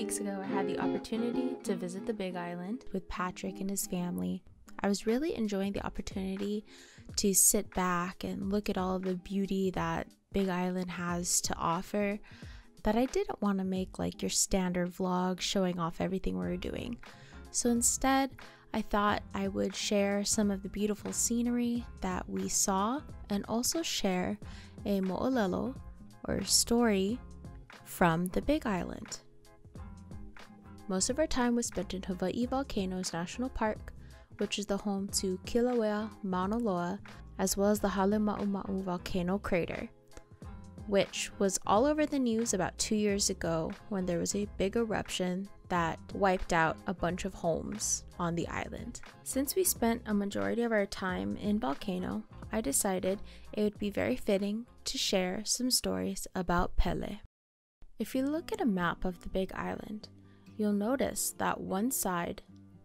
weeks ago, I had the opportunity to visit the Big Island with Patrick and his family. I was really enjoying the opportunity to sit back and look at all the beauty that Big Island has to offer that I didn't want to make like your standard vlog showing off everything we were doing. So instead, I thought I would share some of the beautiful scenery that we saw and also share a mo'olelo or story from the Big Island. Most of our time was spent in Hawaii Volcanoes National Park, which is the home to Kilauea Mauna Loa, as well as the Halemaumau volcano crater, which was all over the news about two years ago when there was a big eruption that wiped out a bunch of homes on the island. Since we spent a majority of our time in Volcano, I decided it would be very fitting to share some stories about Pele. If you look at a map of the Big Island, you'll notice that one side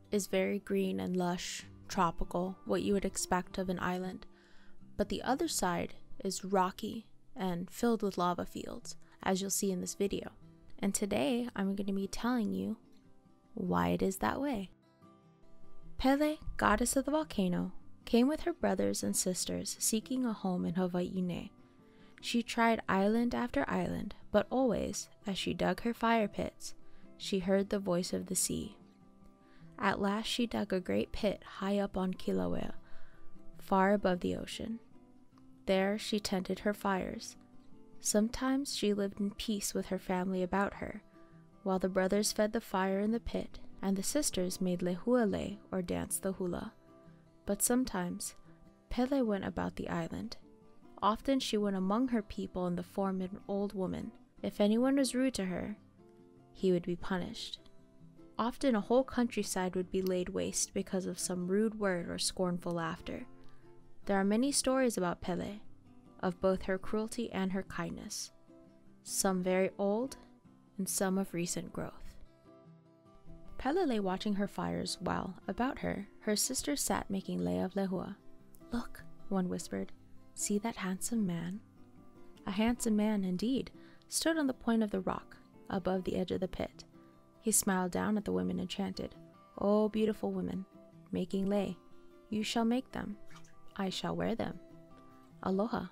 is very green and lush, tropical, what you would expect of an island, but the other side is rocky and filled with lava fields, as you'll see in this video. And today I'm going to be telling you why it is that way. Pele, goddess of the volcano, came with her brothers and sisters seeking a home in Hawaii. She tried island after island, but always, as she dug her fire pits, she heard the voice of the sea. At last, she dug a great pit high up on Kilauea, far above the ocean. There, she tended her fires. Sometimes she lived in peace with her family about her, while the brothers fed the fire in the pit and the sisters made lehua lei or danced the hula. But sometimes Pele went about the island. Often she went among her people in the form of an old woman. If anyone was rude to her, he would be punished. Often a whole countryside would be laid waste because of some rude word or scornful laughter. There are many stories about Pele, of both her cruelty and her kindness, some very old and some of recent growth. Pele lay watching her fires while, about her, her sister sat making lei of lehua. Look, one whispered, see that handsome man? A handsome man, indeed, stood on the point of the rock, above the edge of the pit. He smiled down at the women and chanted, O beautiful women, making lei, you shall make them, I shall wear them. Aloha,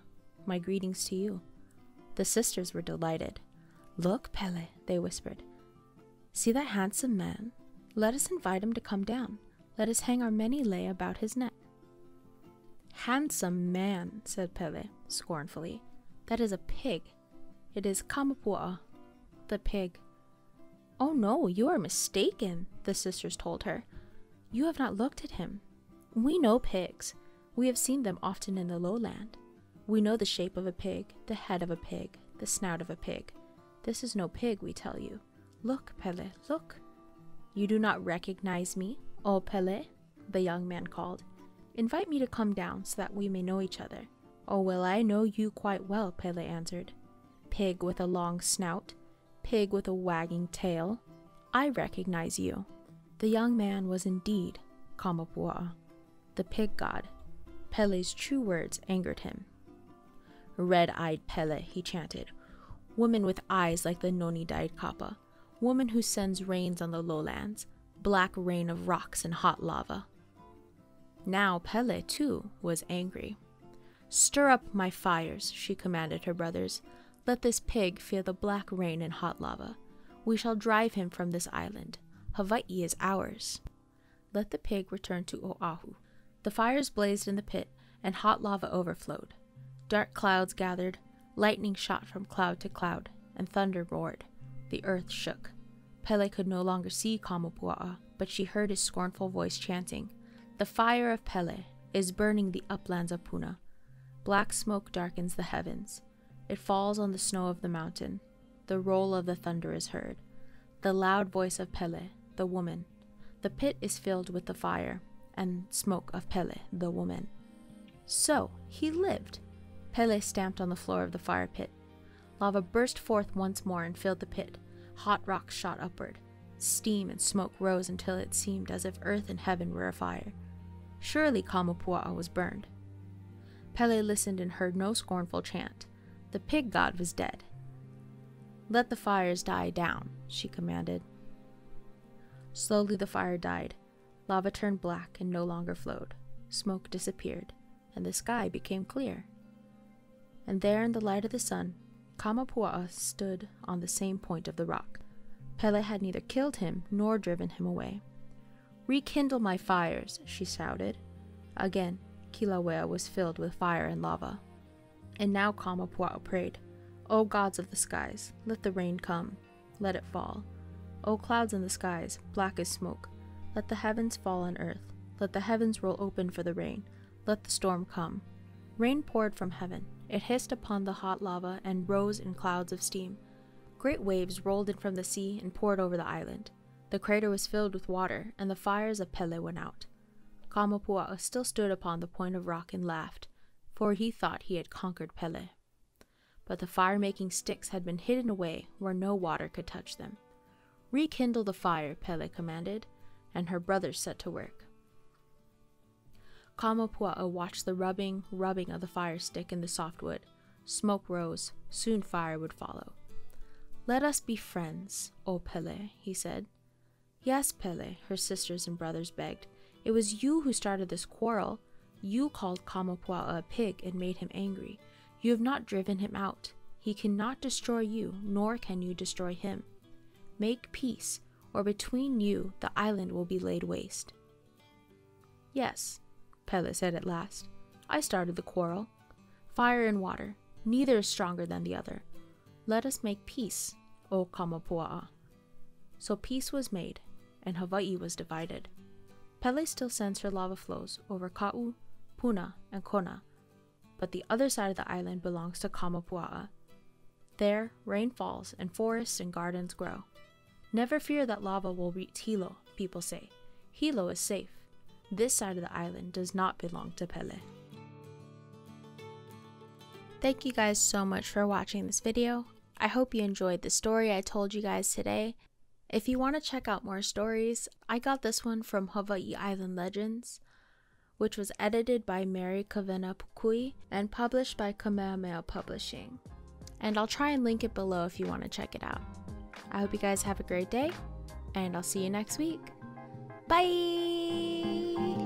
my greetings to you. The sisters were delighted. Look, Pele, they whispered. See that handsome man? Let us invite him to come down. Let us hang our many lei about his neck. Handsome man, said Pele scornfully. That is a pig. It is Kamapua'a, the pig. Oh no, you are mistaken, the sisters told her. You have not looked at him. We know pigs. We have seen them often in the lowland. We know the shape of a pig, the head of a pig, the snout of a pig. This is no pig, we tell you. Look, Pele, look. You do not recognize me, oh Pele, the young man called. Invite me to come down so that we may know each other. Oh, well, I know you quite well, Pele answered. Pig with a long snout, pig with a wagging tail. I recognize you. The young man was indeed Kamapua'a, the pig god. Pele's true words angered him. Red eyed Pele, he chanted. Woman with eyes like the noni dyed kapa. Woman who sends rains on the lowlands. Black rain of rocks and hot lava. Now Pele, too, was angry. Stir up my fires, she commanded her brothers. Let this pig feel the black rain and hot lava. We shall drive him from this island. Hawaii is ours. Let the pig return to Oahu. The fires blazed in the pit, and hot lava overflowed. Dark clouds gathered, lightning shot from cloud to cloud, and thunder roared. The earth shook. Pele could no longer see Kamapua'a, but she heard his scornful voice chanting, The fire of Pele is burning the uplands of Puna. Black smoke darkens the heavens. It falls on the snow of the mountain. The roll of the thunder is heard. The loud voice of Pele, the woman. The pit is filled with the fire and smoke of Pele, the woman. So he lived. Pele stamped on the floor of the fire pit. Lava burst forth once more and filled the pit. Hot rocks shot upward. Steam and smoke rose until it seemed as if earth and heaven were afire. Surely Kamapua'a was burned. Pele listened and heard no scornful chant. The pig god was dead. Let the fires die down, she commanded. Slowly the fire died. Lava turned black and no longer flowed. Smoke disappeared, and the sky became clear. And there in the light of the sun, Kamapua'a stood on the same point of the rock. Pele had neither killed him nor driven him away. Rekindle my fires, she shouted. Again, Kilauea was filled with fire and lava. And now Kamapua'a prayed, O gods of the skies, let the rain come, let it fall. O clouds in the skies, black as smoke, let the heavens fall on earth, let the heavens roll open for the rain, let the storm come. Rain poured from heaven, it hissed upon the hot lava and rose in clouds of steam. Great waves rolled in from the sea and poured over the island. The crater was filled with water, and the fires of Pele went out. Kamapua'a still stood upon the point of rock and laughed, for he thought he had conquered Pele. But the fire making sticks had been hidden away where no water could touch them. Rekindle the fire, Pele commanded, and her brothers set to work. Kamapua'a watched the rubbing, rubbing of the fire stick in the soft wood. Smoke rose, soon fire would follow. Let us be friends, O Pele, he said. Yes, Pele, her sisters and brothers begged. It was you who started this quarrel. You called Kamapua'a a pig and made him angry. You have not driven him out. He cannot destroy you, nor can you destroy him. Make peace, or between you the island will be laid waste. Yes, Pele said at last. I started the quarrel. Fire and water, neither is stronger than the other. Let us make peace, O Kamapua'a. So peace was made, and Hawaii was divided. Pele still sends her lava flows over Ka'u, Puna, and Kona, but the other side of the island belongs to Kamapua'a. There, rain falls and forests and gardens grow. Never fear that lava will reach Hilo, people say. Hilo is safe. This side of the island does not belong to Pele. Thank you guys so much for watching this video. I hope you enjoyed the story I told you guys today if you want to check out more stories, I got this one from Hawaii Island Legends, which was edited by Mary Kawena Pukui and published by Kamehameha Publishing. And I'll try and link it below if you want to check it out. I hope you guys have a great day, and I'll see you next week. Bye!